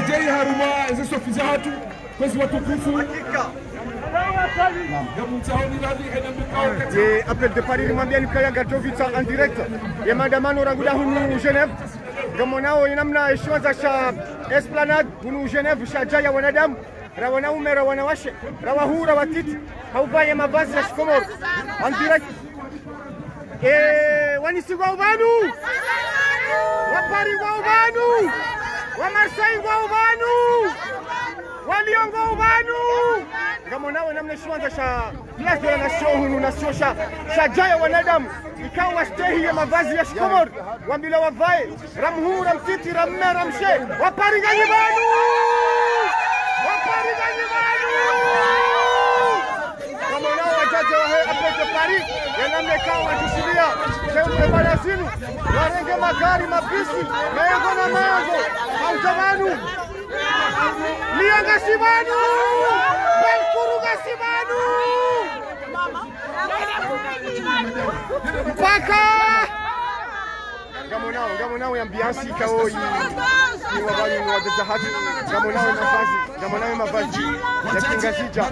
turejei haruma ezisofiza hatu kwezi watukufu ye appel de Paris limwambia Nikaya Gatovica en direct ya maandamano ranguda hunu Genève. Gamonao inamna ishwanza sha Esplanade hunu Genève shaja ya wanadamu. Ra wanaume ra wanawashe ra wahuu ra watiti hauvaye mavazi ya shikomoro en direct. Eh wanisigwa ubanu! Wapari wa ubanu wamasai wa ubanu waliongo ubanu ngamonawe namna shiwanza sha place de la nation hunu nation sha sha jaya wanadamu ikawa wastehi ya mavazi ya shikomor wambila wavae ramhu ramtiti ramme ramshe wapariganye banu wapariganye banu ngamonawe wajaje wahe apete Paris yanamna ikawa wakishiria sehemu barazinu warenge magari mabisi mayango na mayango autabanu Lianga Sibanu! Belkuruga Sibanu! Mpaka! Ngamonao, ngamonao ambiansi kaoi ni wajaza hati ngamonao mavazi ngamonao mavazi ya kingazija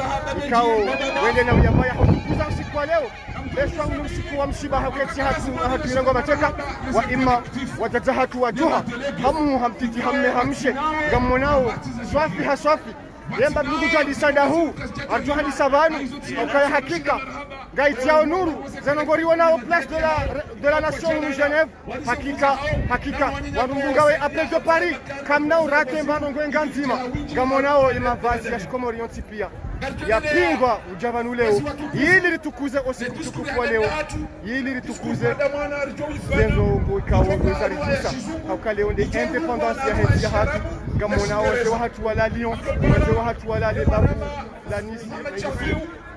ikao wende na uyamaya hukukuza usiku leo Leswa ule usiku wa msiba haketi hatu hatu mateka wa imma watata hatu wa juha. Hamu hamtiti hamme hamshe. Gamonao swafi haswafi yemba ndugu jadi sanda huu hadi ukaya hakika. Ngaityao nuru zanongoriwa nao place de la, de la nation nu Genève. Hakika hakika. Warungungawe appel de Paris. Kamnao rate mbanongo nganzima. Ngamonao imavazi ya shikomori pia yapingwa ujavanu leo. Ili litukuze usiku tukufu wa leo. Ili litukuze zenzongo ikawongeza ritisa hauka leo ndi independance ya hezi ya hatu ngamona wase wa hatu wala Lyon wase wa hatu wala lebabu la Nice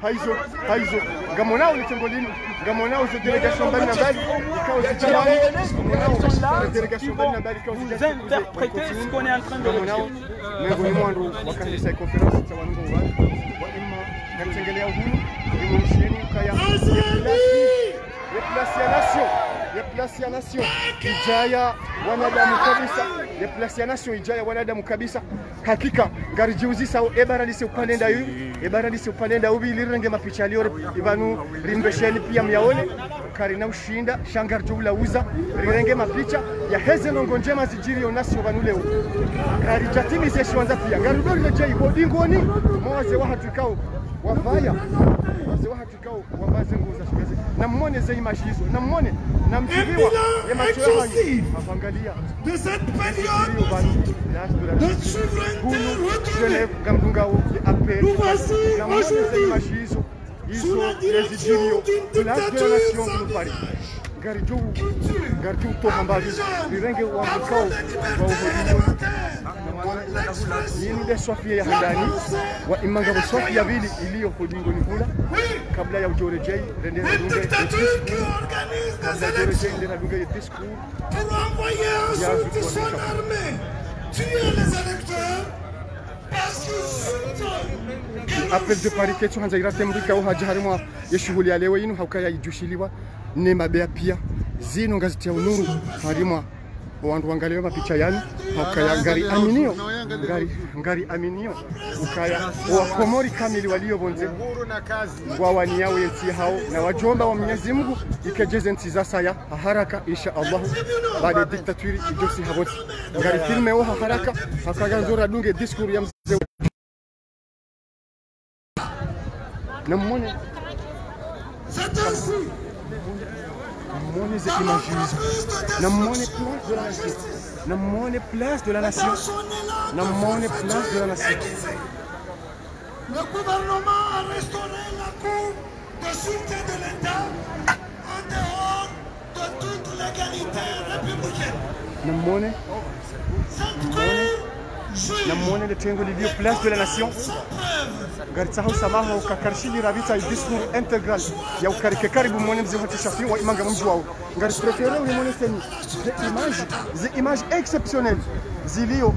haizo haizo ngamonao litengo lini ngamonao zo delegation mbali na mbali ikao zitamani ngamonao delegation mbali na mbali ikao Vous interprétez ce qu'on est en train de ngamonao miongoni mwandu wa kanisa ya conference cha wanungu wa wa imma uhuru kaya ya place ya nation ya place ya nation ijaya wanadamu kabisa ya place ya nation ijaya wanadamu kabisa. Hakika ngarijiuzisa ebara lise upandenda yu ebara lise upandenda ubi lirenge mapicha liore ivanu rimbesheni pia myaone. Karina ushinda shangar jula uza rirenge mapicha. Ya heze nongo njema zijiri onasio vanuleu kari jatimize shwanza pia. Garudori lejei bodingoni moze wahatukao wavaya wazee wahatukao wavaze nguo za shikaze na mmone ze imaji hizo na mmone na mjiriwa ya macho yanyu avangalia de cette période de souveraineté retrouvée. Genève Gamdungao appel Nous voici aujourd'hui sous la direction d'une dictature sans gari juu gari juu toka mbali. Rirenge wa mkao. wa la ile swafi ya handani wa imanga wa swafi ya vili iliyo hodingoni kula kabla ya ujorejei rende na une dunga ya dictature qui discours organise kabla ya ujorejei rende na dunga ya appel de Paris ketu hanza irate mrika au haja harimo ya shughuli ya leo yinu haukaya ijushiliwa ne mabea pia zinu ngaziti ya harimo wandu wangaliwe mapicha yani ngari aminio. Ngari, ngari aminio. Ukaya wakomori kamili waliobonze ngwawani yao yensi hao na wajomba wa Mwenyezi Mungu ikejeze nsi za saya haraka insha Allah baada diktaturi ijosi haboti ngari filme wa haraka. Hakaganzora dunge diskuru ya mzee na mmone c'est ainsi mmone ze images hizo na mmone place de la nation place de la nation place de la nation. Le gouvernement a restauré la cour de sûreté de l'État en dehors de toute légalité républicaine. Cette cour nammone nde tegol wiya place de la nation. Gari sahaw sama haw ka karcilliraɓi tawi discours intégral yaw kadi ke kari mum monem zewhati chafi o imanga mum jowaw gari préféré wi monen seni. The image the image exceptionnelle zilio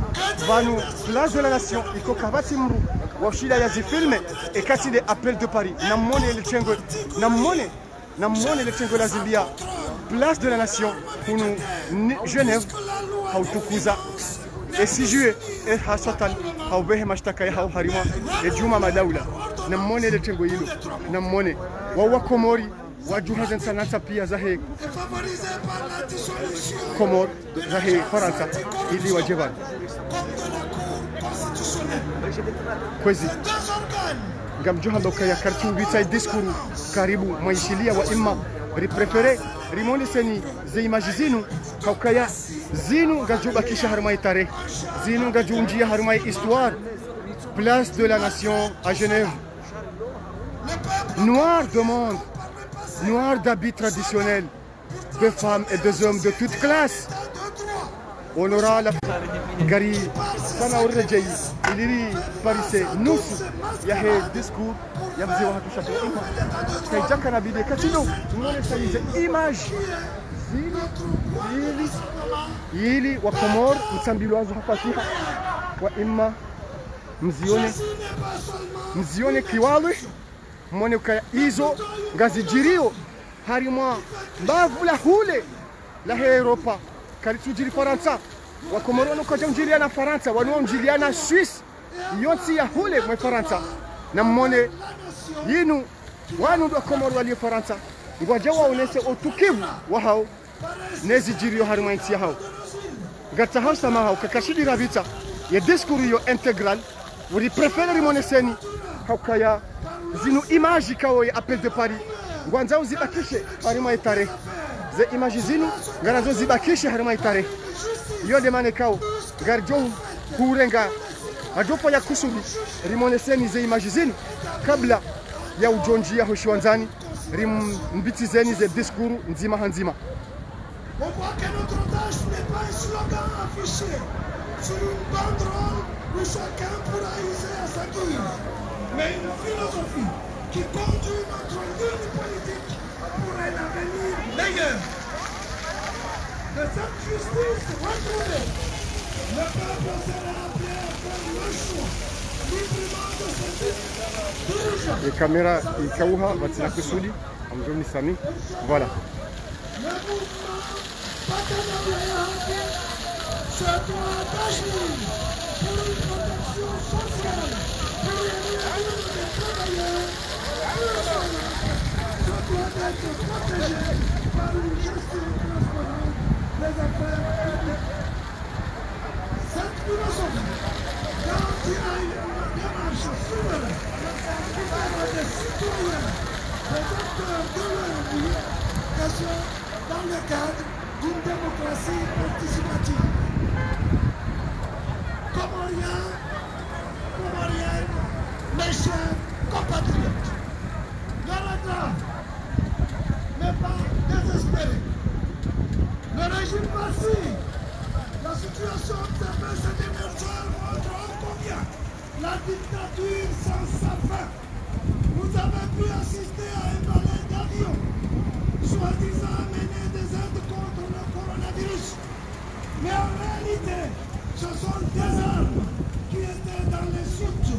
vanu place de la nation. Iko kabatimru wawshida yazi filme e katide appel de paris. Nammone ele tegol nammone nammone ele tegol azi mbiya place de la nation. Hunu genève hawtukusa e sijue e hasatan hawbehe mashtaka hau harima e juma madaula. Nammone le tengo hilo nammone wawa komori wajuhazen sanasa pia zahe komor zahe faransa ili Cour constitutionnelle. kwezi. Ngam johan ɗo kaya karti bitai diskuru karibu maishilia wa imma ripreferé rimundi seni ziimaji zinu kaukaya zinu ngajubakisha harumai tarehe zinu ngajunjia harumai histoire place de la nation à Genève. Noirs demandent noirs d'habits traditionnels de femmes et des hommes de toutes classes. Honorable gari sana wurin jayi iliri parise nusu ya he discours ya mzee wa hatusha ima. Kai jaka na bide katino ngone sai za image. Zili yili yili wa komor msambilo wazo hafatiha wa imma mzione mzione kiwalwe mwone kaya izo ngazijirio harimwa mbavu la hule la he Europa kalitujiri Faransa. Wakomoro wanokaja mjilia na Faransa wanuo mjilia na Swiss yonsi ya hule mwe Faransa. Na mmone yinu wanu wakomoro komoro walio Faransa. Ngwaje waonese utukivu wa hao. Nezijirio harimwa nsi ya hao. Gata hao sama hao kakashidira vita. Ya diskuru yo integral. Wuri prefere rimoneseni haukaya zinu imaji kawo ya apel de paris. Ngwanza uzibakishe harima itare ze image zinu nganazo zibakishe harima itare yo de mane kawo garjo hurenga ajopo ya kusudi rimoneseni ze image zinu kabla ya ujonjia hoshiwanzani rimbitizeni ze diskuru nzima hanzima. On voit que notre tâche n'est pas un slogan affiché sur une banderole où chacun pourra user à sa guise, mais une philosophie qui conduit notre ligne politique pour un avenir meilleur. De cette justice retrouvée, le peuple sera appelé à faire le choix librement de ses dirigeants. e kamera ikauha batina kusudi amjoni sami voilà. Le mouvement se doit d'agir pour une protection sociale, pour le bien-être des travailleurs. planeta proteger para o injustiça transformar desde. Santo filosofia, garantirá uma demarcha súmera para de cintura, redactora de uma harmonia que só dá o legado de uma democracia participativa. Como rien, como rien, mes chers compatriotes, pas désespéré. Le régime passé, la situation observée ces derniers jours montre combien? La dictature sans sa fin. Vous avez pu assister à un balai d'avions soi-disant amener des aides contre le coronavirus. Mais en réalité, ce sont des armes qui étaient dans les soutes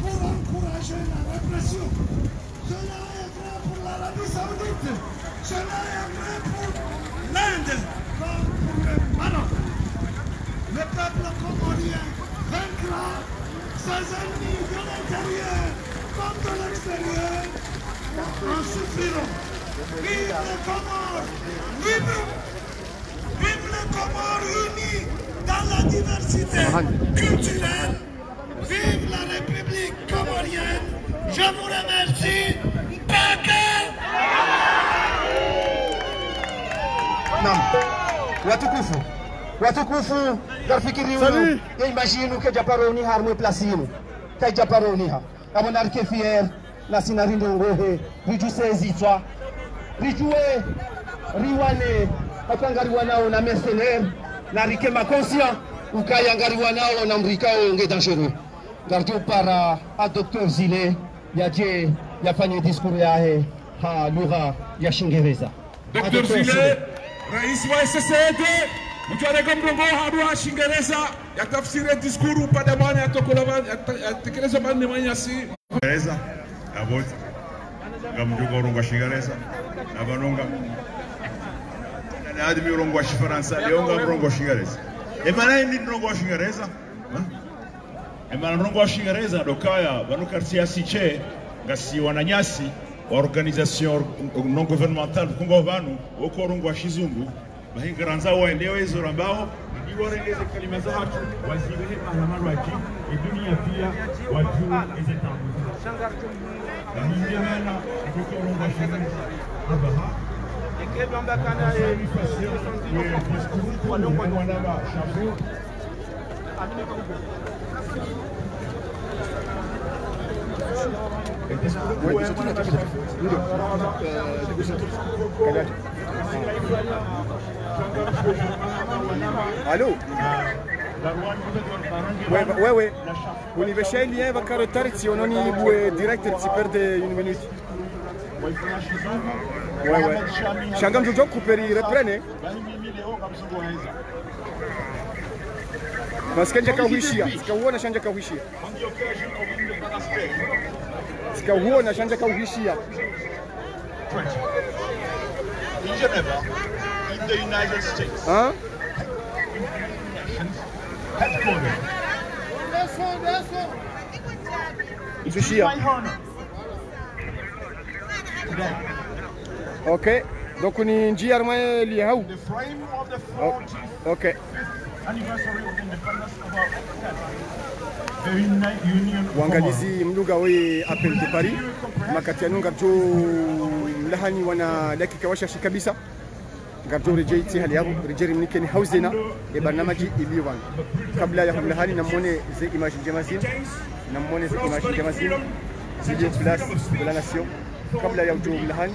pour encourager la répression. Cela est vrai pour l'Arabie Saoudite. Cela est vrai pour l'Inde, comme pour le Maroc. Le peuple comorien vaincra ses ennemis de l'intérieur comme de l'extérieur en souffriront. Vive les Comores Vive Vive les Comores unis dans la diversité culturelle Vive la République comorienne Je vous remercie Naam, watukufu. Watukufu garfikiri unu imagine imaginu ke japaroni har mwe plasinu kai japaroni ha. Amonar ke fier na sinarindo ngohe. Riju sezitwa rijue riwane. Akangariwa nao na mercenaire. Na rike makonsia ukayangariwa nao na mrikao nge dangereux. Gardio para a docteur zile yaje yafanye diskuru yahe ha lugha ya Shingereza. A Dr. Zile, rais wa SSD, mtu mrongo habu wa Shingereza yatafsiri diskuru pada mwana yatokola yatekeleza manne manyasi. Shingereza naboti ngamujuka urongo wa Shingereza nabanonga adimi admi rongo Shifaransa leo nga rongo Shingereza. Emana ndi rongo Shingereza? Emana rongo Shingereza dokaya banuka quartier siche ngasi wananyasi organização não governamental do Congobano, o Corungo Xizungu, bahigranza waelewe hizo ambao ili waeleze o zao waziwehe mahalamano waji dunia pia wajue para tambuzi na hiyo maana kutoka o shirika o ekebambakana e walongwa naba shabu amine kwa Ouais, c'est surtout la capitale. Du coup, c'est Canal. Allô Uè, uè, uè. Univescei lieva eh, caro terzi, non i due director si perde un minuto. Uè, uè. Shangam Giugioku per i reprene? Eh? Ma skenja kahuishia, skawona shanja kahuishia. sikauona shanza kauhishia In Geneva, in the United States, huh? Isso, Okay. Donc ni njia mwe lihau. Okay. Uangalizi mluga we apel de Paris makati ya mlahani wana dakika washashi kabisa. Ngarjo rejeiti hali yabo rejeri mnikeni hauzena e barnamaji iliwan kabla ya mlahani namone ze image jamazin namone ze image jamazin zidio place de la nation kabla ya ujo mlahani